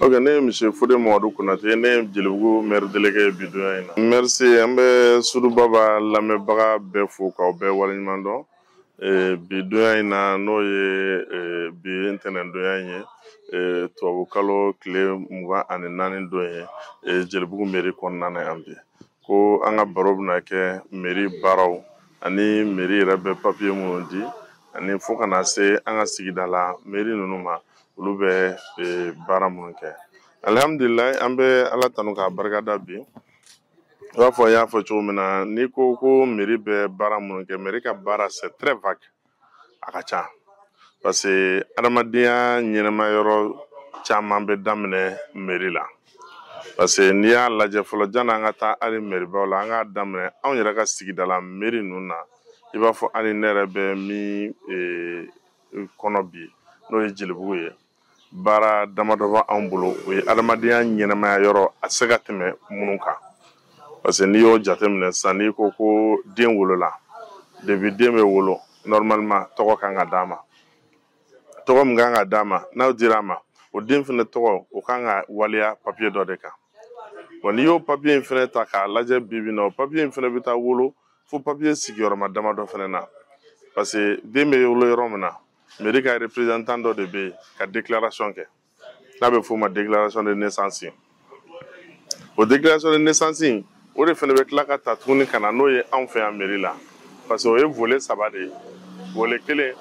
Ok ne ye misi fo de mɔgɔdu kunnanatɛ ne ye jelibugu m delielekɛ bi dunya in na m an bɛ subaba lamɛnbaga bɛɛ fo k'aw bɛɛ waleɲuman dɔn bi dunya in na n'o ye bi ntɛnɛndonya in ye tubabu kalo tile 2ugan ani naani don ye jelibugu mi kɔnɔna yan bi ko an ka baro bɛ kɛ mi baaraw ani mi yɛrɛ bɛ papiye minnu di ani fo kana na se an ka sigida la mi ninnu ma olu bɛ e, baara minnu kɛ alihamdulilayi an bɛ ala tanu k'a barikada bi i b'a fɔ n y'a fɔ cogo min na n'i ko ko meri bɛ baara minnu kɛ meri ka baara c'est très vague a ka ca parce que adamadenya ɲɛnɛma yɔrɔ caman bɛ daminɛ meri la parce que n'i y'a lajɛ fɔlɔ janni an ka taa hali meribaw la an k'a daminɛ anw yɛrɛ ka sigidala meri ninnu na i b'a fɔ hali ne yɛrɛ bɛ min e, kɔnɔ bi n'o ye jelibugu ye baara damadɔba anw bolo o ye adamadenya ɲɛnamaya yɔrɔ a se ka tɛmɛ minnu kan parce que n'i y'o jateminɛ sisan n'i ko ko den wolola debi den bɛ wolo nɔrɔmama tɔgɔ kan ka d'a ma tɔgɔ min kan ka d'a ma n'aw dira a ma o den fana tɔgɔ o kan ka waleya papiye dɔ de kan wa n'i y'o papiye in fana ta k'a lajɛ bibi na o papiye in fana bɛ taa wolo fo papiye sigiyɔrɔma dama dɔ fana na parce que den bɛ wolo yɔrɔ min na meri ka représentant dɔ de bɛ yen ka déclaration kɛ n'a bɛ f'o ma déclaration de naissance o déclaration de naissance o de fana bɛ tila ka ta tuguni ka na n'o ye anw fɛ yan meri la parce que o ye volet saba de ye volet kelen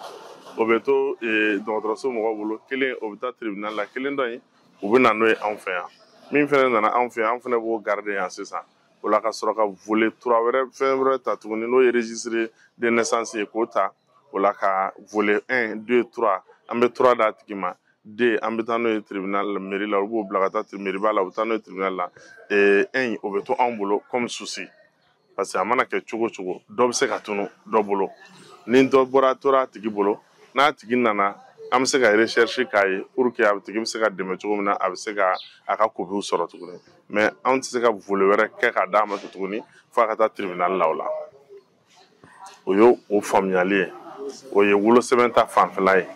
o bɛ to eh, dɔgɔtɔrɔso mɔgɔw bolo kelen o bɛ taa tribunal la kelen dɔ in u bɛ na n'o ye anw fɛ yan min fana nana anw fɛ yan anw fana b'o garde yan sisan o la ka sɔrɔ ka vole tura wɛrɛ fɛn wɛrɛ ta tuguni n'o ye registre de naissance ye k'o ta o la ka vole 1 2 3 an bɛ tura d'a tigi ma de an bɛ taa n'o ye tribunal la meri la u b'o bila ka taa meriba la u bɛ taa n'o ye tribunal la ee ɛn o bɛ to anw bolo comme souci parce que a mana kɛ cogo cogo dɔ bɛ se ka tunu dɔ bolo ni dɔ bɔra tora a tigi bolo n'a tigi nana an bɛ se ka recherche k'a ye pour que a tigi bɛ se ka dɛmɛ cogo min na a bɛ se ka a ka kopiw sɔrɔ tuguni mɛ anw tɛ se ka vole wɛrɛ kɛ k'a d'a ma tuguni f'a ka taa tribinali la o la o ye o faamuyali ye o ye wolosɛbɛn ta fanfɛla ye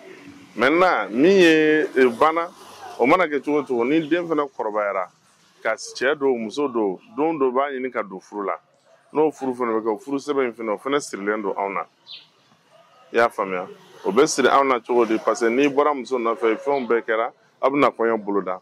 maintenant min ye e, bana o mana kɛ cogo cogo ni den fana kɔrɔbayara ka cɛɛ don muso don don dɔ b'a ɲini ka don furu la n'o furu fana bɛ kɛ furu sɛbɛn in fana o fana sirilen don anw na i y'a faamuya o bɛ siri anw na cogo di parce que n'i bɔra muso nɔfɛ fɛnw bɛɛ kɛra a bɛna kɔɲɔ boloda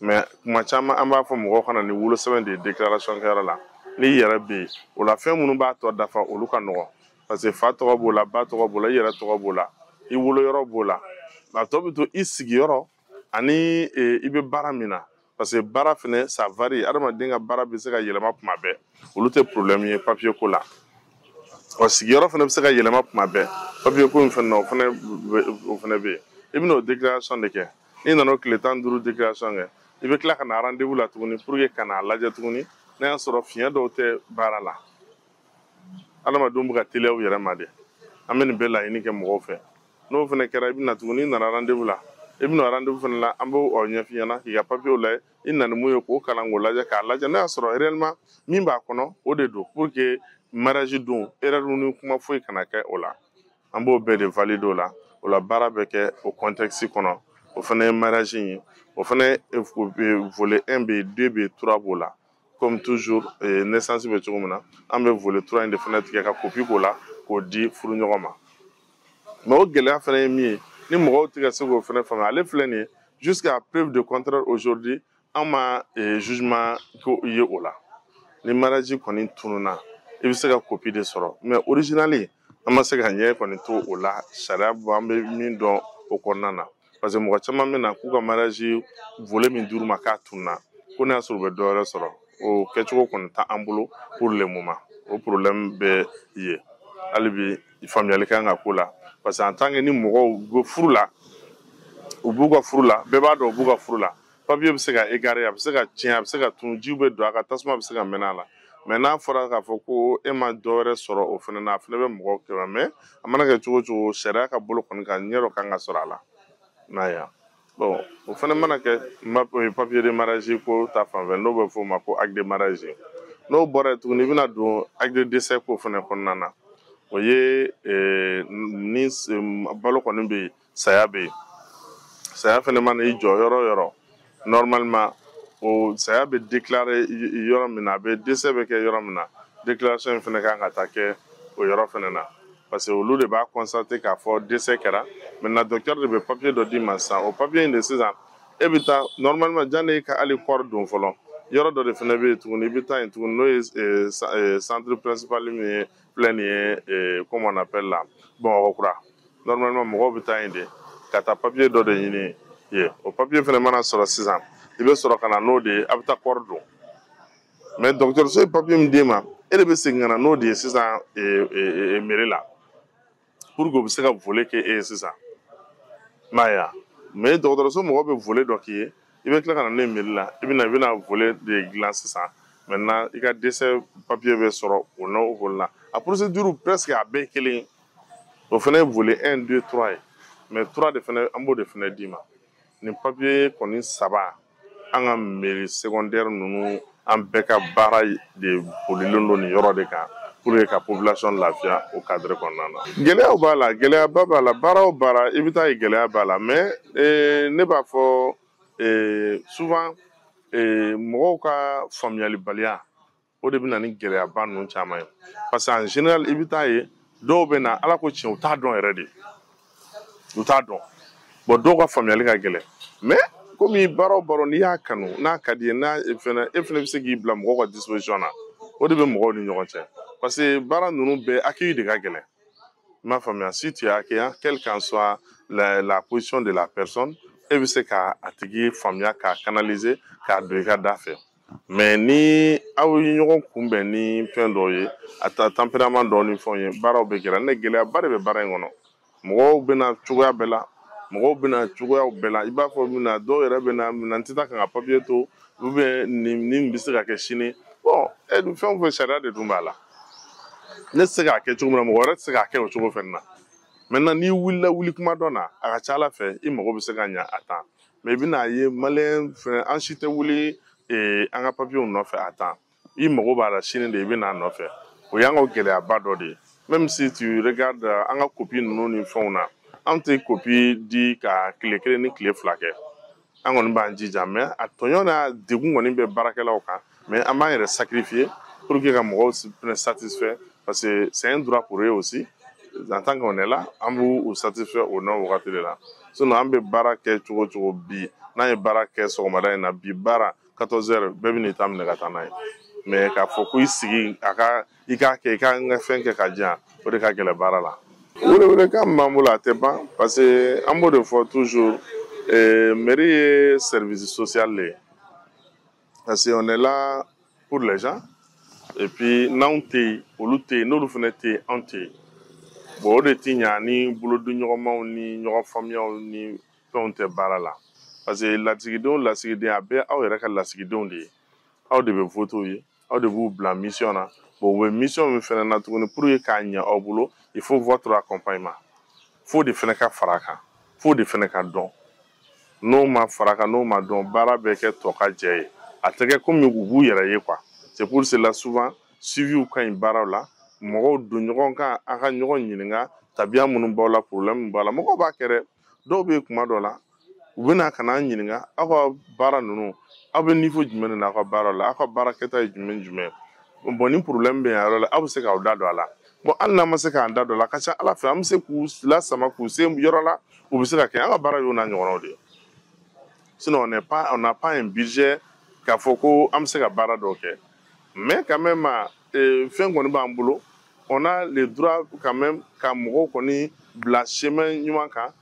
mɛ kuma caman an b'a fɔ mɔgɔw kana ni wolosɛbɛn de ye declaration kɛyɔrɔ la ni yɛrɛ bɛ yen o la fɛn minnu b'a tɔ dafa olu ka nɔgɔn parce que fa tɔgɔ b'o la ba tɔgɔ b'o la i yɛrɛ tɔgɔ b'o la i woloyɔrɔ b'o la a tɔ bɛ to i sigiyɔrɔ ani i bɛ baara min na parce que baara fɛnɛ ça varie adamaden ka baara bɛ se ka yɛlɛma kuma bɛɛ olu tɛ problème ye papier ko la ɔ sigiyɔrɔ fɛnɛ bɛ se ka yɛlɛma kuma bɛɛ papier ko in fɛnɛ na o fɛnɛ o fɛnɛ bɛ yen i bɛna o déclaration de kɛ n'i nana o tile tan duuru declaration kɛ i bɛ tila ka na rendez-vous la tuguni pour que ka n'a lajɛ tuguni n'a y'a sɔrɔ fiɲɛ dɔw tɛ baara la adamadenw bɛ ka teliya u yɛrɛ ma de an bɛ nin bɛɛ laɲini kɛ mɔgɔw fɛ n'o fana kɛra i bɛ na tuguni n'i nana rendez-vous la i bɛna rendez-vous fana la an b'o ɲɛf'i ɲɛna k'i ka papiyew lajɛ i nani mun ye k'o kalan k'o lajɛ k'a lajɛ n'a y'a sɔrɔ réellement min b'a kɔnɔ o de don pour que mariage don erreur ni kuma foyi kana kɛ o la an b'o bɛɛ de valide o la o la baara bɛ kɛ o contexte kɔnɔ o fana ye mariage in ye o fana volet 1 bɛ yen 2 bɛ yen 3 b'o la comme toujours eh, naissance bɛ cogo min na an bɛ volet 3 in de fana tigɛ ka kopi k'o la k'o di furuɲɔgɔn ma mais o gɛlɛya fana ye min ye ni mɔgɔw tɛ ka se k'o fana faamuya ale filɛ nin ye jusqu'à preuve de contraire aujourd'hui an ma eh, jugement ko ye o la ni maraji kɔni tununa i bɛ se ka kopi de sɔrɔ mɛ originali an ma se ka ɲɛ kɔni to o la sariya bɔ an bɛ min dɔn o kɔnɔna na parce que mɔgɔ caman bɛ na k'u ka maraji vole min duru ma k'a tununa ko n'a sɔrɔ u bɛ dɔ wɛrɛ sɔrɔ o kɛcogo kɔni tɛ an bolo pour le moment o problème bɛ ye hali bi faamuyali kan ka k'o la parce que en tant que ni mɔgɔw bɛ furu la u b'u ka furu la bɛɛ b'a dɔn u b'u ka furu la papiye bɛ se ka egare a bɛ se ka tiɲɛ a bɛ se ka tunu jiw bɛ don a ka tasuma bɛ se ka mɛn a la mɛ n'a fɔra k'a fɔ ko e ma dɔwɛrɛ sɔrɔ o fana na a fana bɛ mɔgɔw kɛmɛ mɛ a mana kɛ cogo cogo sariya ka bolo kɔni ka ɲɛ dɔ kan ka sɔrɔ a la n'a ya bɔn o fana mana kɛ papiye de marazi ko ta fanfɛ n'o bɛ f'o ma ko agde marazi n'o bɔra yen tuguni i bɛna don agde dɛsɛ ko fana kɔnɔna na o ye ni balo kɔni bɛ yen saya bɛ yen saya fana mana i jɔ yɔrɔ yɔrɔ normalement o saya bɛ déclarer yɔrɔ min na a bɛ décès bɛ kɛ yɔrɔ min na déclaration in fana kan ka taa kɛ o yɔrɔ fana na parce que olu de b'a constater k'a fɔ décès kɛra maintenant docteur de bɛ papier dɔ d'i ma sisan o papier in de sisan e bɛ taa normalement janni e ka hali corps don fɔlɔ yɔrɔ dɔ de fana bɛ yen tuguni i bɛ taa yen tuguni n'o ye centre principal min ye filɛ nin ye eh, comment on appelle la bamakɔ kura normalement mɔgɔw bɛ taa yen de ka taa papier dɔ de ɲini ye o papier fana mana sɔrɔ sisan i bɛ sɔrɔ ka na n'o de ye a bɛ taa kɔɔri don mais dɔgɔtɔrɔso ye papier min d'e ma e de bɛ segin ka na n'o de ye sisan eh, eh, eh, meri la pour que u bɛ se ka vole kɛ e ye sisan m'a ye wa mais dɔgɔtɔrɔso mɔgɔ bɛ vole dɔ k'i ye i bɛ tila ka na n'o ye meri la i bɛna i bɛna vole de dilan sisan maintenant i ka dɛsɛ papiye bɛ sɔrɔ o na o vole la a procédure presque a bɛɛ kelen ye o fana ye vole 1 2 3 ye mais 3 de fana an b'o de fana d'i ma nin papiye kɔni saba an ka meri segɔndɛri ninnu an bɛɛ ka baara de bolilen don nin yɔrɔ de kan pour que ka population lafiya o cadre kɔnɔna na gɛlɛyaw b'a la gɛlɛyaba b'a la baara o baara i bɛ taa ye gɛlɛya b'a la mais eh, ne b'a fɔ eh, souvent eh, mɔgɔw ka faamuyalibaliya o de bɛ na ni gɛlɛyaba ninnu caman ye parce que en général i bɛ taa ye dɔw bɛ na ala ko tiɲɛ u t'a dɔn yɛrɛ de u t'a dɔn bɔn dɔw ka faamuyali ka gɛlɛn mɛ komi baara o baara n'i y'a kanu n'a ka di ye n'a e fɛnɛ e fɛnɛ bɛ se k'i bila mɔgɔw ka disposition na o de bɛ mɔgɔw ni ɲɔgɔn cɛ parce que baara ninnu bɛɛ accueil de ka gɛlɛn i m'a faamuya si tu es accueillant quel qu'en soit la, la position de la personne e bɛ se ka a tigi faamuya k'a canaliser k'a don i ka da fɛ mɛ ni aw ye ɲɔgɔn kunbɛn ni fɛn dɔw ye a ta tanpirama dɔ ni fɛn ye baaraw bɛ gɛlɛya ne gɛlɛyaba de bɛ baara in kɔnɔ mɔgɔw bɛna cogoya bɛɛ la mɔgɔw bɛna cogoyaw bɛɛ la i b'a fɔ min na dɔw yɛrɛ bɛna minɛn tɛ ta ka ka papiye to u bɛ nin nin bɛ se ka kɛ sini bɔn e dun fɛn o fɛn sariya de dun b'a la ne tɛ se k'a kɛ cogo min na mɔgɔ wɛrɛ tɛ se k'a kɛ o cogo fɛn na mɛnna n'i wulila wuli kuma dɔ na a ka ca ala fɛ i mago bɛ se ka ɲɛ a tan mɛ i bɛna ye maliyɛn fɛnɛ an si tɛ wuli eh, an ka papiyew nɔfɛ a tan i mago b'a la sini de i bɛna a nɔfɛ o y'an ka gɛlɛyaba dɔ de ye même si tu regarde euh, an ka kopi ninnu ni fɛnw na an tɛ kopi di ka tile kelen ni tile fila kɛ an kɔni b'an jija mɛ a tɔɲɔ n'a degun kɔni bɛ baarakɛlaw kan mɛ an b'an yɛrɛ sacrifier pour que ka mɔgɔw fɛnɛ satisfait parce que c'est un droit pour eux aussi en tant qu'on est là an b'u u satisfait o nɔ wagati de la sinon an bɛ baara kɛ cogo cogo bi n'an ye baara kɛ sɔgɔmada in na bi baara 14 heures bɛɛ bɛ n'i ta minɛ ka taa n'a ye mɛ k'a fɔ ko i sigi a ka i k'a kɛ i ka n ka fɛn kɛ ka diyan o de ka gɛlɛ baara la welewelekan min b'an bolo a tɛ ban parce que an b'o de fɔ toujours eh, mairie ye service social de ye parce que on est là pour les gens et puis n'anw tɛ yen olu tɛ yen n'olu fana tɛ yen anw tɛ yen bon o de ti ɲa ni bolodiɲɔgɔnmaw ni ɲɔgɔn faamuyaw ni fɛnw tɛ baara la parce que lasigidenw lasigiden a bɛɛ aw yɛrɛ ka lasigidenw de ye aw de bɛ votow ye aw de b'u bila mission na bon u bɛ mission min fana na tuguni pour que k'a ɲɛ aw bolo il faut votre accompagnement fo de fana ka fara a kan fo de fana ka dɔn n'o ma faraka n'o ma dɔn baara bɛ kɛ tɔ ka jɛ ye a tɛ kɛ komi u b'u yɛrɛ ye kuwa c'est pour cela souvent suiviw ka ɲi baaraw la mɔgɔw don ɲɔgɔn kan a ka ɲɔgɔn ɲininka tabiya minnu b'aw la problème b'a la mɔgɔw b'a kɛ dɛ dɔw bɛ kuma dɔ la u bɛna ka n'an ɲininka aw ka baara ninnu aw bɛ niveau jumɛn de la aw ka baara la aw ka baara kɛta ye jumɛn jumɛn bɔn ni problème bɛ yan yɔrɔ la aw bɛ se k'aw da don a la bon hali n'an ma se k'an da dɔ la ka ca ala fɛ an bɛ se k'u lasama k'u se yɔrɔ la u bɛ se ka kɛ an ka baara y'o n'a ɲɔgɔnnaw de ye sinon on n'est pas on n'a pas un budget k'a fɔ ko an bɛ se ka baara dɔw kɛ mais quand même euh, fɛn kɔni b'an bolo on a le droit quand même ka mɔgɔw kɔni bila chemin ɲuman kan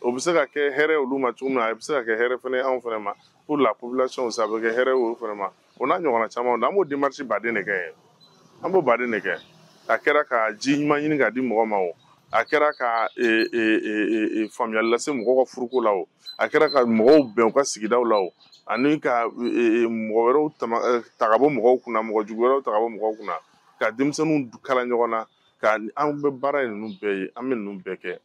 o bɛ se ka kɛ hɛrɛ olu ma cogo min na a bɛ se ka kɛ hɛrɛ fana anw fana ma pour la population ça bɛ kɛ hɛrɛ ye olu fana ma o n'a ɲɔgɔnna caman an b'o demarche baden de kɛ an b'o baden de kɛ a kɛra ka ji ɲuman ɲini ka di mɔgɔ ma o a kɛra ka e, e, e, faamuyali lase mɔgɔw ka furuko la o a kɛra ka mɔgɔw bɛn u ka sigidaw la o ani ka mɔgɔ wɛrɛw ta ka bɔ mɔgɔw kunna mɔgɔ jugu wɛrɛw ta ka bɔ mɔgɔw kunna ka denmisɛnninw kala ɲɔgɔn na ka an bɛ baara ninnu bɛɛ ye an bɛ ninnu bɛɛ kɛ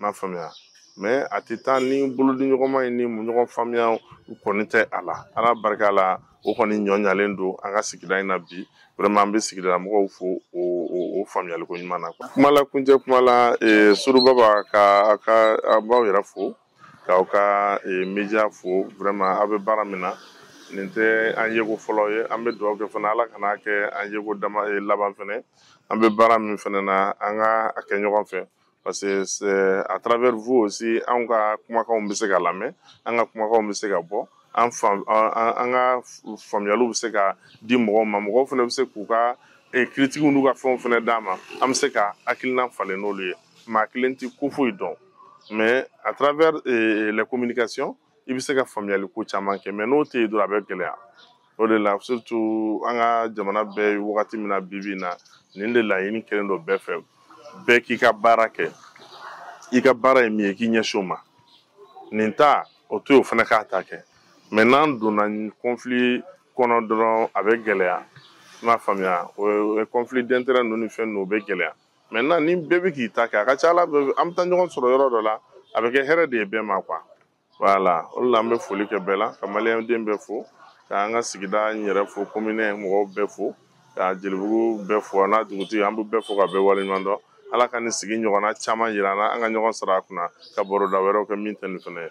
n'a faamuya mɛ a tɛ taa ni bolodiɲɔgɔnma ye ni muɲɔgɔn faamuya u kɔni tɛ a la ala barika la o kɔni ɲɔɲalen don an ka sigida in na bi vraiment an bɛ sigidala mɔgɔw fo o o faamuyaliko ɲuman na kuma la kuncɛ kuma la e, surubaba ka a ka a b'aw yɛrɛ fo k'aw ka e, media fo vraiment aw bɛ baara min na nin tɛ an yeko fɔlɔ ye an bɛ dugawu kɛ fana ala kana kɛ an yeko dama e, laban fana an bɛ baara min fana na an ka a kɛ ɲɔgɔn fɛ parce que euh, à travers vous aussi anw ka kumakanw bɛ se ka lamɛn an ka kumakanw bɛ se ka bɔ an an ka faamuyaliw bɛ se ka di mɔgɔw ma mɔgɔw fana bɛ se k'u ka eh, kiritigiw n'u ka fɛnw fana d'a ma an bɛ se ka hakilina falen n'olu ye maa kelen tɛ ko foyi dɔn mais à travers eh, les communications i bɛ se ka faamuyali ko caman kɛ mɛ n'o tɛ yen dɔrɔn a bɛ gɛlɛya o de la surtout an ka jamana bɛɛ ye wagati min na bibi in na nin de laɲini kelen dɔ bɛɛ fɛ bɛɛ k'i ka baara kɛ i ka baara ye min ye k'i ɲɛsin o ma nin ta o to yen o fana k'a ta kɛ mɛ n'an donna kɔnfili kɔnɔ dɔrɔn a bɛ gɛlɛya i m'a faamuya o kɔnfili dɛntɛrɛ ninnu ni fɛn ninnu o bɛ gɛlɛya mɛ na ni bɛɛ bɛ k'i ta kɛ a ka ca ala bɛɛ an bɛ taa ɲɔgɔn sɔrɔ yɔrɔ dɔ la a bɛ kɛ hɛrɛ de ye bɛɛ ma kuwa wala o la an bɛ foli kɛ bɛɛ la ka maliyɛnden bɛɛ fo k'an ka sigida n yɛrɛ fo kominɛ mɔgɔw bɛɛ fo ka jelibugu bɛɛ fo an n'a dugutigi an bɛ bɛɛ fo ka bɛɛ waleɲuman dɔn ala ka nin sigi ɲɔgɔnna caman jira an na an ka ɲɔgɔn sɔrɔ a kunna ka baroda wɛrɛw kɛ min tɛ nin fana ye